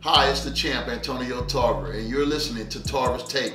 Hi, it's the champ, Antonio Tarver, and you're listening to Tarver's Take.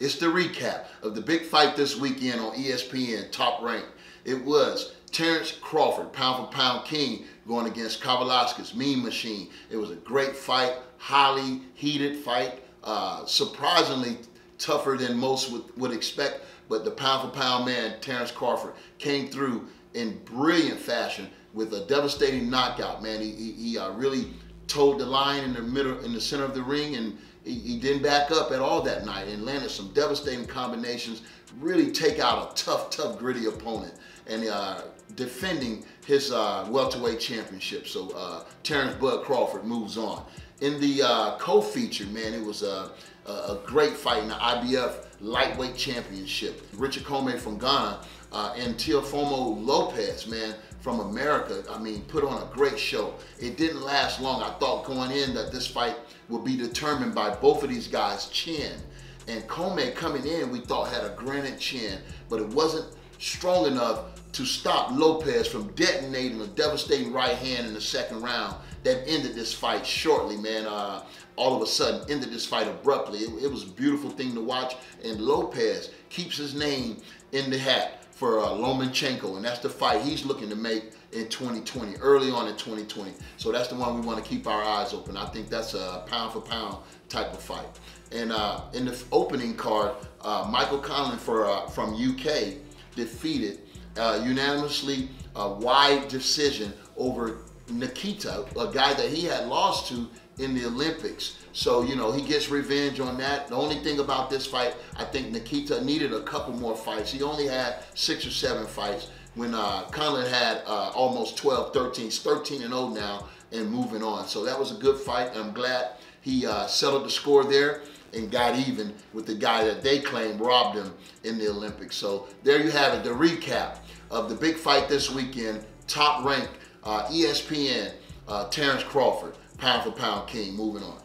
It's the recap of the big fight this weekend on ESPN, Top Rank. It was Terrence Crawford, pound for pound king, going against Kavaliauskas, Mean Machine. It was a great fight, highly heated fight, uh, surprisingly tougher than most would, would expect, but the pound for pound man, Terrence Crawford, came through in brilliant fashion with a devastating knockout, man. He, he, he uh, really toed the line in the middle, in the center of the ring, and he, he, didn't back up at all that night and landed some devastating combinations, really take out a tough, tough, gritty opponent. And uh, defending his uh, welterweight championship. So uh, Terrence Bud Crawford moves on. In the uh, co-feature, man, it was a, a, great fight in the IBF lightweight championship. Richard Commey from Ghana uh, and Teofimo Lopez, man, from America, I mean, put on a great show. It didn't last long. I thought going in that this fight would be determined by both of these guys' chin. And Commey coming in, we thought had a granite chin, but it wasn't strong enough to stop Lopez from detonating a devastating right hand in the second round that ended this fight shortly, man. Uh, all of a sudden, ended this fight abruptly. It, it, was a beautiful thing to watch, and Lopez keeps his name in the hat for uh, Lomachenko, and that's the fight he's looking to make in 2020, early on in 2020. So that's the one we want to keep our eyes open. I think that's a pound for pound type of fight. And uh, in the opening card, uh, Michael Conlan for, uh, from UK defeated uh, unanimously a wide decision over Nikita, a guy that he had lost to in the Olympics. So, you know, he gets revenge on that. The only thing about this fight, I think Nikita needed a couple more fights. He only had six or seven fights when uh, Conlan had uh, almost 12, 13. He's 13 and 0 now and moving on. So that was a good fight. I'm glad he uh, settled the score there and got even with the guy that they claim robbed him in the Olympics. So there you have it, the recap of the big fight this weekend, top ranked uh, ESPN, uh, Terrence Crawford, pound for pound king, moving on.